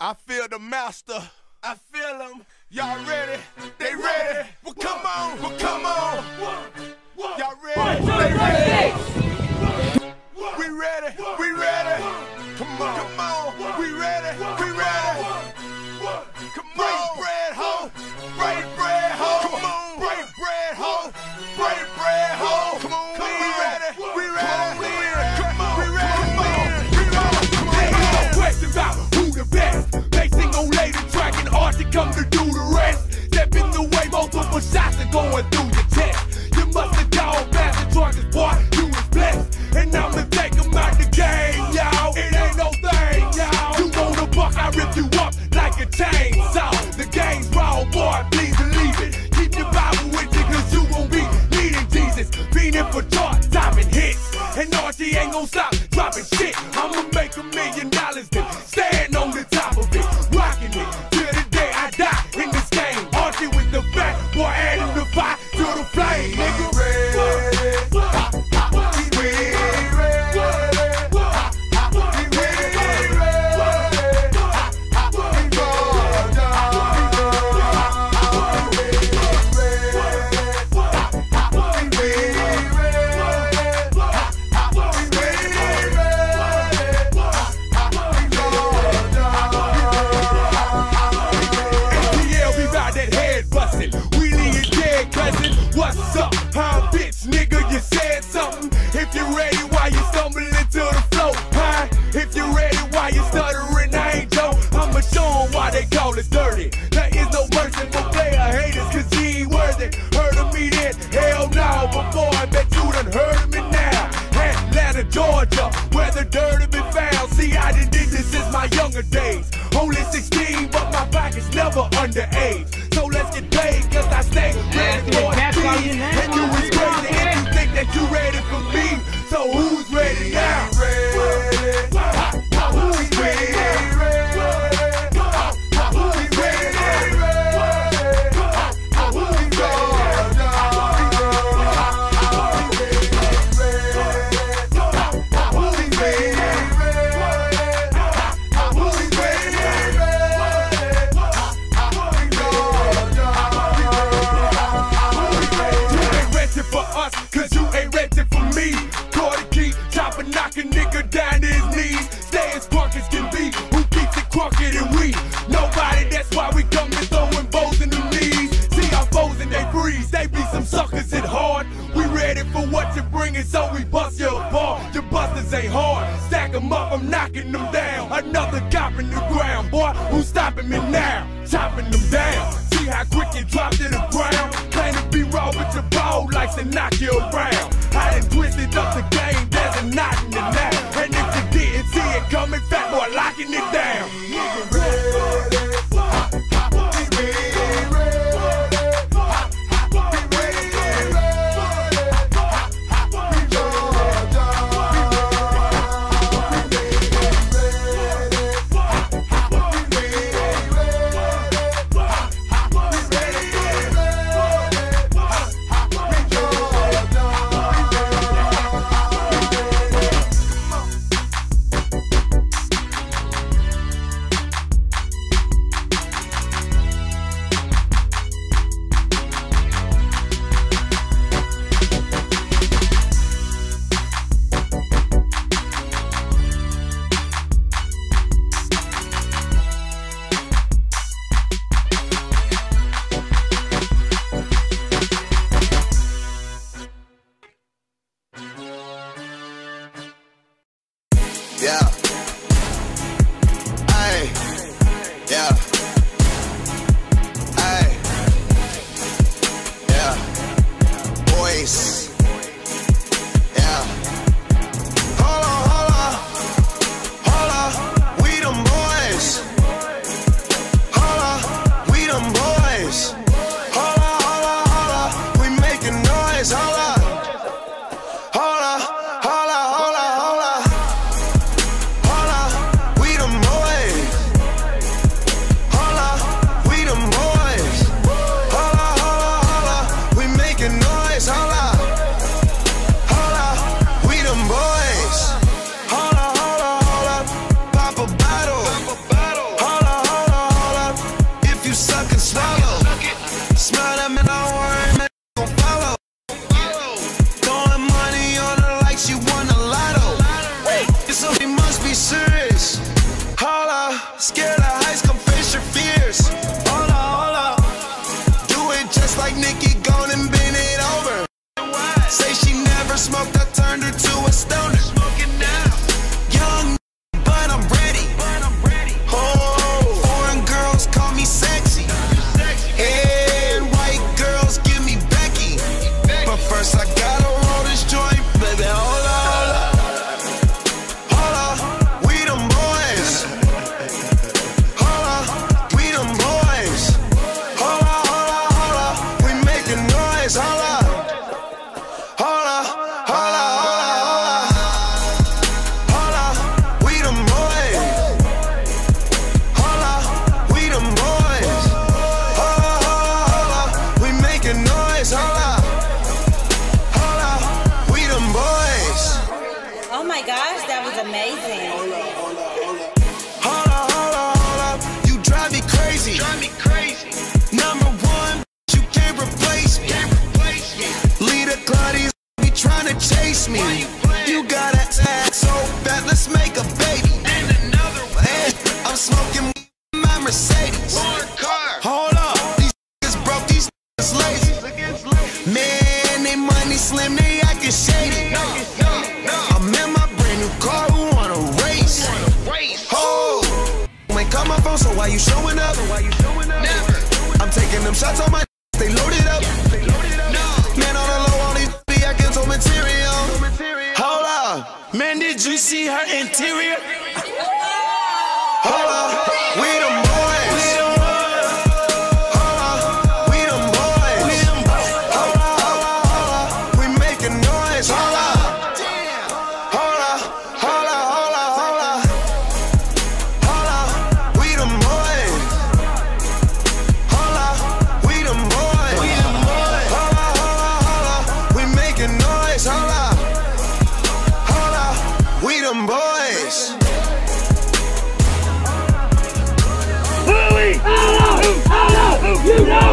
I feel the master. I feel him. Y'all ready? They ready? Well, come on. Well, come on. Y'all ready? They ready? We ready? We ready? Come on. Come on. We ready? We Georgia, where the dirty be found. See, I done did this since my younger days. Only 16, but my pocket's never underage. So let's get paid, cause I stay ready for a. And you is crazy if you think that you ready for me. Me. Quarter key, chopper knock a nigga down to his knees. Stay as drunk as can be. Who keeps it crunker than we? Nobody, that's why we come to throwing bows in the knees. See our foes and they freeze, they be some suckers at hard. We ready for what you're bringing, so we bust you apart. Your busters ain't hard. Stack 'em up, I'm knocking them down. Another cop in the ground, boy, who's stopping me now? Chopping them down. See how quick you drop to the ground. Claim to be raw, but your ball likes to knock you around. I done twisted up the game, there's a knot in the now. And if you didn't see it coming, fat boy locking it down. that, money on her like she won lotto. Must be serious. Holla, scared of heights, come face your fears. Holla, holla, do it just like Nicki. Mercedes. Hold up, these niggas broke, these niggas lazy. Man, they money slim, they acting shady. I'm in my brand new car, who wanna race? Ho! Oh. Ain't call my phone, so why you showing up? Never. I'm taking them shots on my they loaded up. Man, on the low, all these be acting so material. Hold up. Man, did you see her interior? You know